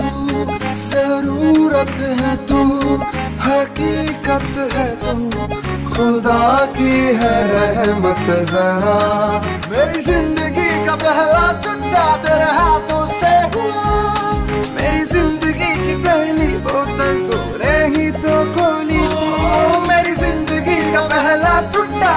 तू ज़रूरत है तू, हकीकत है तू, खुदा की है रहमत जरा। मेरी ज़िंदगी का पहला सुट्टा तेरे हाथों तो से हुआ। मेरी ज़िंदगी की पहली बोतल तो रही तो खोली मेरी ज़िंदगी का पहला सुट्टा